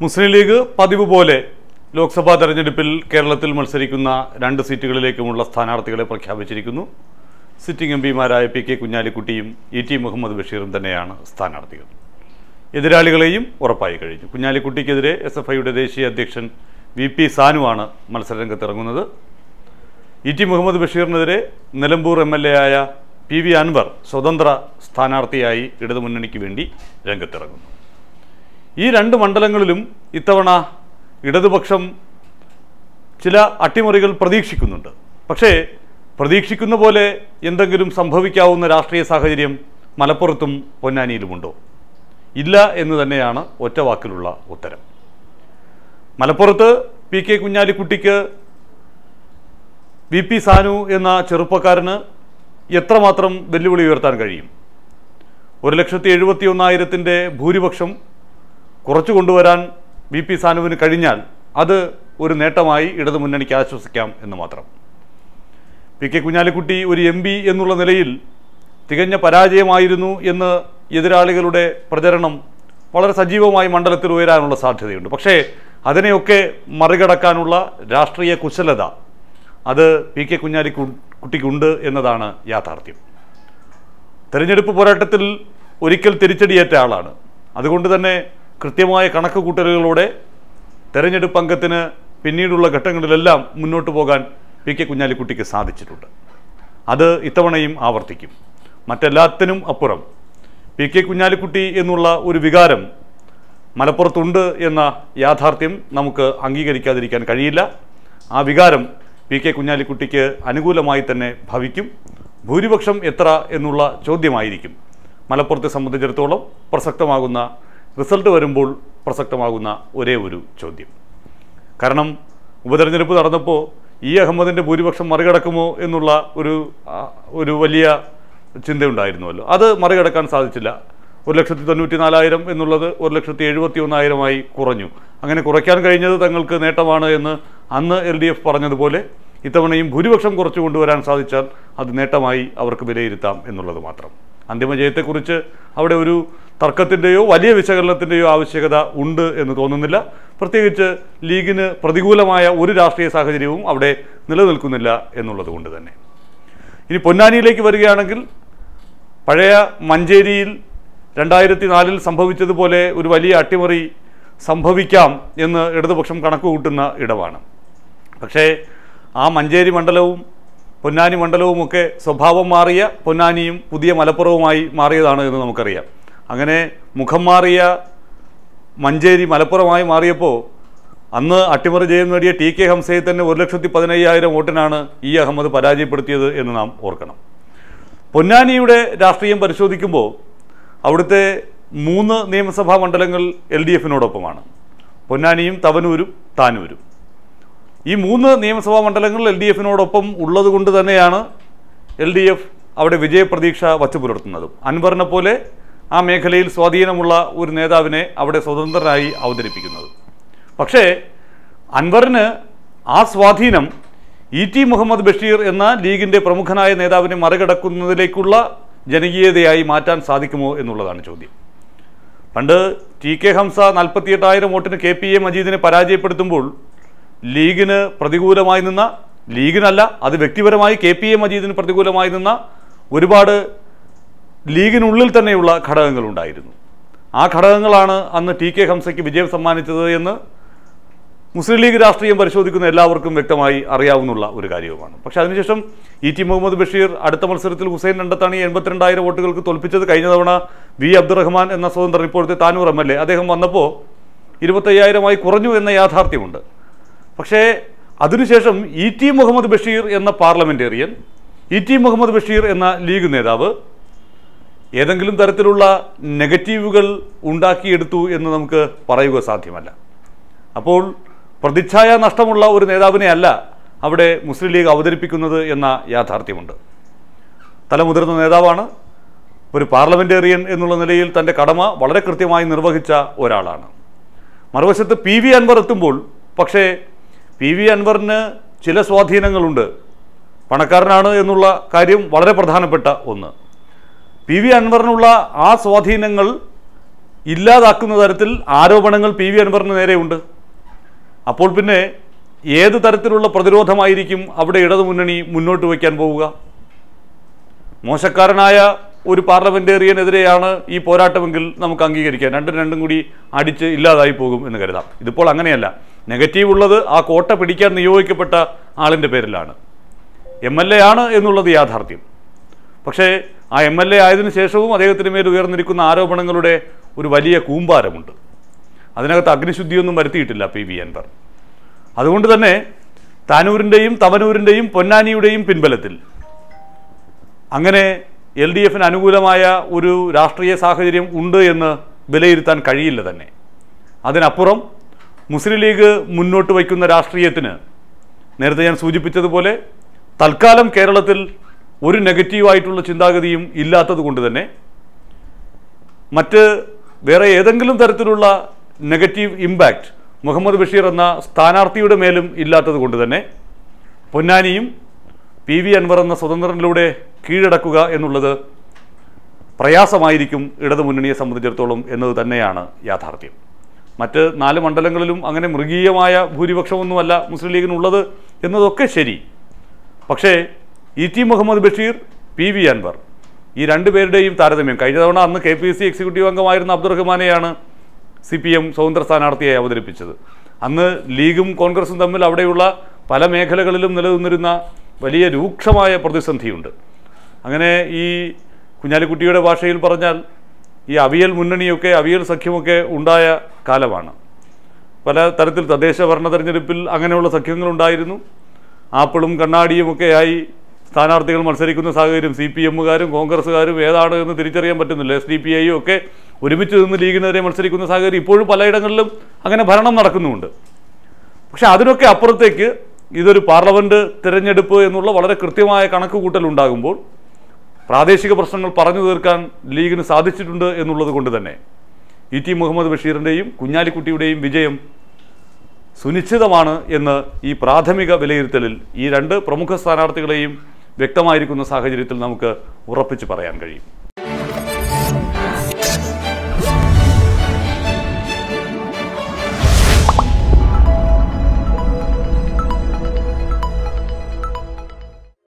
മുസ്ലിം league പതിവ് പോലെ ലോക്സഭാ തെരഞ്ഞെടുപ്പിൽ കേരളത്തിൽ മത്സരിക്കുന്ന രണ്ട് സീറ്റുകളിലേക്കുമുള്ള സ്ഥാനാർത്ഥികളെ പ്രഖ്യാപിച്ചിരിക്കുന്നു. സിറ്റിംഗ് എം പിമാരായ പി കെ കുഞ്ഞാലിക്കുട്ടിയും ഇ ടി മുഹമ്മദ് ബഷീറും തന്നെയാണ് സ്ഥാനാർത്ഥികൾ. എതിരാളികളെയും ഉറപ്പായി കഴിഞ്ഞു. കുഞ്ഞാലിക്കുട്ടിക്കെതിരെ എസ് എഫ് ഐയുടെ ദേശീയ അധ്യക്ഷൻ വി പി സാനുവാണ് മത്സരരംഗത്തിറങ്ങുന്നത്. ഇ ടി മുഹമ്മദ് ബഷീറിനെതിരെ നിലമ്പൂർ എം എൽ എ ആയ പി വി അൻവർ സ്വതന്ത്ര സ്ഥാനാർത്ഥിയായി ഇടതുമുന്നണിക്ക് വേണ്ടി രംഗത്തിറങ്ങുന്നു. ഈ രണ്ട് മണ്ഡലങ്ങളിലും ഇത്തവണ ഇടതുപക്ഷം ചില അട്ടിമറികൾ പ്രതീക്ഷിക്കുന്നുണ്ട്. പക്ഷേ പ്രതീക്ഷിക്കുന്ന പോലെ എന്തെങ്കിലും സംഭവിക്കാവുന്ന രാഷ്ട്രീയ സാഹചര്യം മലപ്പുറത്തും പൊന്നാനിയിലുമുണ്ടോ? ഇല്ല എന്ന് തന്നെയാണ് ഒറ്റ വാക്കിലുള്ള ഉത്തരം. മലപ്പുറത്ത് പി കെ കുഞ്ഞാലിക്കുട്ടിക്ക് വി പി സാനു എന്ന ചെറുപ്പക്കാരന് എത്രമാത്രം വെല്ലുവിളി ഉയർത്താൻ കഴിയും? ഒരു ലക്ഷത്തി എഴുപത്തി ഒന്നായിരത്തിന്റെ ഭൂരിപക്ഷം കുറച്ചു കൊണ്ടുവരാൻ വി പി സാനുവിന് കഴിഞ്ഞാൽ അത് ഒരു നേട്ടമായി ഇടതുമുന്നണിക്ക് ആശ്വസിക്കാം എന്ന് മാത്രം. പി കെ കുഞ്ഞാലിക്കുട്ടി ഒരു എം എന്നുള്ള നിലയിൽ തികഞ്ഞ പരാജയമായിരുന്നു എന്ന് എതിരാളികളുടെ പ്രചരണം വളരെ സജീവമായി മണ്ഡലത്തിൽ ഉയരാനുള്ള സാധ്യതയുണ്ട്. പക്ഷേ അതിനെയൊക്കെ മറികടക്കാനുള്ള രാഷ്ട്രീയ കുശലത അത് പി കെ കുഞ്ഞാലിക്കുട്ടിക്കുണ്ട് എന്നതാണ് യാഥാർത്ഥ്യം. തെരഞ്ഞെടുപ്പ് പോരാട്ടത്തിൽ ഒരിക്കൽ തിരിച്ചടിയേറ്റ ആളാണ്. അതുകൊണ്ട് തന്നെ കൃത്യമായ കണക്ക് കൂട്ടലുകളോടെ തെരഞ്ഞെടുപ്പ് അംഗത്തിന് പിന്നീടുള്ള ഘട്ടങ്ങളിലെല്ലാം മുന്നോട്ട് പോകാൻ പി കെ കുഞ്ഞാലിക്കുട്ടിക്ക് സാധിച്ചിട്ടുണ്ട്. അത് ഇത്തവണയും ആവർത്തിക്കും. മറ്റെല്ലാത്തിനും അപ്പുറം പി കെ കുഞ്ഞാലിക്കുട്ടി എന്നുള്ള ഒരു വികാരം മലപ്പുറത്തുണ്ട് എന്ന യാഥാർത്ഥ്യം നമുക്ക് അംഗീകരിക്കാതിരിക്കാൻ കഴിയില്ല. ആ വികാരം പി കെ കുഞ്ഞാലിക്കുട്ടിക്ക് അനുകൂലമായി തന്നെ ഭവിക്കും. ഭൂരിപക്ഷം എത്ര എന്നുള്ള ചോദ്യമായിരിക്കും. മലപ്പുറത്തെ സംബന്ധിച്ചിടത്തോളം പ്രസക്തമാകുന്ന റിസൾട്ട് വരുമ്പോൾ പ്രസക്തമാകുന്ന ഒരേ ഒരു ചോദ്യം. കാരണം ഉപതെരഞ്ഞെടുപ്പ് നടന്നപ്പോൾ ഈ അഹമ്മദിന്റെ ഭൂരിപക്ഷം മറികടക്കുമോ എന്നുള്ള ഒരു ഒരു വലിയ ചിന്തയുണ്ടായിരുന്നുവല്ലോ. അത് മറികടക്കാൻ സാധിച്ചില്ല. ഒരു ലക്ഷത്തി തൊണ്ണൂറ്റി നാലായിരം എന്നുള്ളത് ഒരു ലക്ഷത്തി എഴുപത്തി ഒന്നായിരമായി കുറഞ്ഞു. അങ്ങനെ കുറയ്ക്കാൻ കഴിഞ്ഞത് തങ്ങൾക്ക് നേട്ടമാണ് എന്ന് അന്ന് എൽ ഡി എഫ് പറഞ്ഞതുപോലെ ഇത്തവണയും ഭൂരിപക്ഷം കുറച്ചു കൊണ്ടുവരാൻ സാധിച്ചാൽ അത് നേട്ടമായി അവർക്ക് വിലയിരുത്താം എന്നുള്ളത് മാത്രം. അന്തിമ ജയത്തെക്കുറിച്ച് അവിടെ ഒരു തർക്കത്തിന്റെയോ വലിയ വിശകലനത്തിന്റെയോ ആവശ്യകത ഉണ്ട് എന്ന് തോന്നുന്നില്ല. പ്രത്യേകിച്ച് ലീഗിന് പ്രതികൂലമായ ഒരു രാഷ്ട്രീയ സാഹചര്യവും അവിടെ നിലനിൽക്കുന്നില്ല എന്നുള്ളത് കൊണ്ട് തന്നെ. ഇനി പൊന്നാനിയിലേക്ക് വരികയാണെങ്കിൽ പഴയ മഞ്ചേരിയിൽ രണ്ടായിരത്തി നാലിൽ സംഭവിച്ചതുപോലെ ഒരു വലിയ അട്ടിമറി സംഭവിക്കാം എന്ന് ഇടതുപക്ഷം കണക്ക് കൂട്ടുന്ന ഇടമാണ്. പക്ഷേ ആ മഞ്ചേരി മണ്ഡലവും പൊന്നാനി മണ്ഡലവുമൊക്കെ സ്വഭാവം മാറിയ പൊന്നാനിയും പുതിയ മലപ്പുറവുമായി മാറിയതാണ് എന്ന് നമുക്കറിയാം. അങ്ങനെ മുഖം മാറിയ മഞ്ചേരി മലപ്പുറമായി മാറിയപ്പോൾ അന്ന് അട്ടിമറി ജയം നേടിയ ടി കെ ഹംസയെ തന്നെ ഒരു ലക്ഷത്തി പതിനയ്യായിരം വോട്ടിനാണ് ഇ അഹമ്മദ് പരാജയപ്പെടുത്തിയത് എന്ന് നാം ഓർക്കണം. പൊന്നാനിയുടെ രാഷ്ട്രീയം പരിശോധിക്കുമ്പോൾ അവിടുത്തെ മൂന്ന് നിയമസഭാ മണ്ഡലങ്ങൾ എൽ ഡി എഫിനോടൊപ്പമാണ്. പൊന്നാനിയും തവനൂരും താനൂരും. ഈ മൂന്ന് നിയമസഭാ മണ്ഡലങ്ങൾ എൽ ഡി എഫിനോടൊപ്പം ഉള്ളത് കൊണ്ട് തന്നെയാണ് എൽ ഡി എഫ് അവിടെ വിജയപ്രതീക്ഷ വച്ചു പുലർത്തുന്നതും അൻവറിനെ പോലെ ആ മേഖലയിൽ സ്വാധീനമുള്ള ഒരു നേതാവിനെ അവിടെ സ്വതന്ത്രനായി അവതരിപ്പിക്കുന്നത്. പക്ഷേ അൻവറിന് ആ സ്വാധീനം ഇ ടി മുഹമ്മദ് ബഷീർ എന്ന ലീഗിന്റെ പ്രമുഖനായ നേതാവിനെ മറികടക്കുന്നതിലേക്കുള്ള ജനകീയതയായി മാറ്റാൻ സാധിക്കുമോ എന്നുള്ളതാണ് ചോദ്യം. പണ്ട് ടി കെ ഹംസ നാൽപ്പത്തിയെട്ടായിരം വോട്ടിന് കെ പി എ മജീദിനെ പരാജയപ്പെടുത്തുമ്പോൾ ലീഗിന് പ്രതികൂലമായി നിന്ന ലീഗിനല്ല അത് വ്യക്തിപരമായി കെ പി എ മജീദിന് പ്രതികൂലമായി നിന്ന ഒരുപാട് ലീഗിനുള്ളിൽ തന്നെയുള്ള ഘടകങ്ങളുണ്ടായിരുന്നു. ആ ഘടകങ്ങളാണ് അന്ന് ടി കെ ഹംസയ്ക്ക് വിജയം സമ്മാനിച്ചത് എന്ന് മുസ്ലിം ലീഗ് രാഷ്ട്രീയം പരിശോധിക്കുന്ന എല്ലാവർക്കും വ്യക്തമായി അറിയാവുന്ന ഒരു കാര്യവുമാണ്. പക്ഷെ അതിനുശേഷം ഇ ടി മുഹമ്മദ് ബഷീർ അടുത്ത മത്സരത്തിൽ ഹുസൈൻ രണ്ടത്താണി എൺപത്തിരണ്ടായിരം വോട്ടുകൾക്ക് തോൽപ്പിച്ചത് കഴിഞ്ഞ തവണ വി അബ്ദുറഹ്മാൻ എന്ന സ്വതന്ത്രൻ ഇപ്പോഴത്തെ താനൂർ എം എൽ എ. അദ്ദേഹം വന്നപ്പോൾ ഇരുപത്തയ്യായിരമായി കുറഞ്ഞു എന്ന യാഥാർത്ഥ്യമുണ്ട്. പക്ഷേ അതിനുശേഷം ഇ ടി മുഹമ്മദ് ബഷീർ എന്ന parliamentarian E T Muhammad Basheer എന്ന ലീഗ് നേതാവ് ഏതെങ്കിലും തരത്തിലുള്ള നെഗറ്റീവുകൾ ഉണ്ടാക്കിയെടുത്തു എന്ന് നമുക്ക് പറയുക സാധ്യമല്ല. അപ്പോൾ പ്രതിച്ഛായ നഷ്ടമുള്ള ഒരു നേതാവിനെ അല്ല അവിടെ മുസ്ലിം ലീഗ് അവതരിപ്പിക്കുന്നത് എന്ന യാഥാർത്ഥ്യമുണ്ട്. തലമുതിർന്ന നേതാവാണ് ഒരു പാർലമെന്റേറിയൻ എന്നുള്ള നിലയിൽ തന്റെ കടമ വളരെ കൃത്യമായി നിർവഹിച്ച ഒരാളാണ്. മറുവശത്ത് പി വി അൻവർ എത്തുമ്പോൾ പക്ഷേ പി വി അൻവറിന് ചില സ്വാധീനങ്ങളുണ്ട്. പണക്കാരനാണ് എന്നുള്ള കാര്യം വളരെ പ്രധാനപ്പെട്ട ഒന്ന്. പി വി അൻവറിനുള്ള ആ സ്വാധീനങ്ങൾ ഇല്ലാതാക്കുന്ന തരത്തിൽ ആരോപണങ്ങൾ പി വി അൻവറിന് നേരെയുണ്ട് അപ്പോൾ പിന്നെ ഏത് തരത്തിലുള്ള പ്രതിരോധമായിരിക്കും അവിടെ ഇടതുമുന്നണി മുന്നോട്ട് വയ്ക്കാൻ പോവുക? മോശക്കാരനായ ഒരു പാർലമെന്റേറിയനെതിരെയാണ് ഈ പോരാട്ടമെങ്കിൽ നമുക്ക് അംഗീകരിക്കാം. രണ്ടും രണ്ടും കൂടി അടിച്ച് ഇല്ലാതായി പോകും എന്ന് കരുതാം. ഇതിപ്പോൾ അങ്ങനെയല്ല. നെഗറ്റീവ് ഉള്ളത് ആ കോട്ട പിടിക്കാൻ നിയോഗിക്കപ്പെട്ട ആളിന്റെ പേരിലാണ്. എം എൽ എ ആണ് എന്നുള്ളത് യാഥാർത്ഥ്യം. പക്ഷേ ആ എം എൽ എ ആയതിനു ശേഷവും അദ്ദേഹത്തിന് മേൽ ഉയർന്നിരിക്കുന്ന ആരോപണങ്ങളുടെ ഒരു വലിയ കൂമ്പാരമുണ്ട്. അതിനകത്ത് അഗ്നിശുദ്ധിയൊന്നും വരുത്തിയിട്ടില്ല പി വി അൻവർ. അതുകൊണ്ട് തന്നെ താനൂരിന്റെയും തവനൂരിന്റെയും പൊന്നാനിയുടെയും പിൻബലത്തിൽ അങ്ങനെ എൽ ഡി എഫിന് അനുകൂലമായ ഒരു രാഷ്ട്രീയ സാഹചര്യം ഉണ്ട് എന്ന് വിലയിരുത്താൻ കഴിയില്ല തന്നെ. അതിനപ്പുറം മുസ്ലിം ലീഗ് മുന്നോട്ട് വയ്ക്കുന്ന രാഷ്ട്രീയത്തിന് നേരത്തെ ഞാൻ സൂചിപ്പിച്ചതുപോലെ തൽക്കാലം കേരളത്തിൽ ഒരു നെഗറ്റീവായിട്ടുള്ള ചിന്താഗതിയും ഇല്ലാത്തത് കൊണ്ട് തന്നെ മറ്റ് വേറെ ഏതെങ്കിലും തരത്തിലുള്ള നെഗറ്റീവ് ഇമ്പാക്റ്റ് മുഹമ്മദ് ബഷീർ എന്ന സ്ഥാനാർത്ഥിയുടെ മേലും ഇല്ലാത്തത് കൊണ്ട് തന്നെ പൊന്നാനിയും പി വി അൻവർ എന്ന സ്വതന്ത്രനിലൂടെ കീഴടക്കുക എന്നുള്ളത് പ്രയാസമായിരിക്കും ഇടതുമുന്നണിയെ സംബന്ധിച്ചിടത്തോളം എന്നത് തന്നെയാണ് യാഥാർത്ഥ്യം. മറ്റ് നാല് മണ്ഡലങ്ങളിലും അങ്ങനെ മൃഗീയമായ ഭൂരിപക്ഷമൊന്നുമല്ല മുസ്ലിം ലീഗിനുള്ളത് എന്നതൊക്കെ ശരി. പക്ഷേ E T Muhammad Basheer P V Anvar. ഈ രണ്ടുപേരുടെയും താരതമ്യം കഴിഞ്ഞ തവണ അന്ന് കെ പി സി എക്സിക്യൂട്ടീവ് അംഗമായിരുന്ന അബ്ദുറഹ്മാനെയാണ് സി പി എം സ്വതന്ത്ര സ്ഥാനാർത്ഥിയായി അവതരിപ്പിച്ചത്. അന്ന് ലീഗും കോൺഗ്രസും തമ്മിൽ അവിടെയുള്ള പല മേഖലകളിലും നിലനിന്നിരുന്ന വലിയ രൂക്ഷമായ പ്രതിസന്ധിയുണ്ട്. അങ്ങനെ ഈ കുഞ്ഞാലിക്കുട്ടിയുടെ ഭാഷയിൽ പറഞ്ഞാൽ ഈ അവിയൽ മുന്നണിയൊക്കെ അവിയൽ സഖ്യമൊക്കെ ഉണ്ടായ കാലമാണ്. പല തരത്തിൽ തദ്ദേശ ഭരണ തെരഞ്ഞെടുപ്പിൽ അങ്ങനെയുള്ള സഖ്യങ്ങളുണ്ടായിരുന്നു ആപ്പിളും കണ്ണാടിയുമൊക്കെയായി സ്ഥാനാർത്ഥികൾ മത്സരിക്കുന്ന സാഹചര്യം സി പി എമ്മുകാരും കോൺഗ്രസ്സുകാരും ഏതാണ് എന്ന് തിരിച്ചറിയാൻ പറ്റുന്നില്ല. എസ് ഡി പി ഐയും ഒക്കെ ഒരുമിച്ച് നിന്ന് ലീഗിനെതിരെ മത്സരിക്കുന്ന സാഹചര്യം ഇപ്പോഴും പലയിടങ്ങളിലും അങ്ങനെ ഭരണം നടക്കുന്നുമുണ്ട്. പക്ഷെ അതിനൊക്കെ അപ്പുറത്തേക്ക് ഇതൊരു പാർലമെന്റ് തിരഞ്ഞെടുപ്പ് എന്നുള്ള വളരെ കൃത്യമായ കണക്ക് ഉണ്ടാകുമ്പോൾ പ്രാദേശിക പ്രശ്നങ്ങൾ പറഞ്ഞു തീർക്കാൻ ലീഗിന് സാധിച്ചിട്ടുണ്ട് എന്നുള്ളത് കൊണ്ട് തന്നെ ഇ ടി മുഹമ്മദ് ബഷീറിന്റെയും കുഞ്ഞാലിക്കുട്ടിയുടെയും വിജയം സുനിശ്ചിതമാണ് എന്ന് ഈ പ്രാഥമിക വിലയിരുത്തലിൽ ഈ രണ്ട് പ്രമുഖ സ്ഥാനാർത്ഥികളെയും വ്യക്തമായിരിക്കുന്ന സാഹചര്യത്തിൽ നമുക്ക് ഉറപ്പിച്ച് പറയാൻ കഴിയും.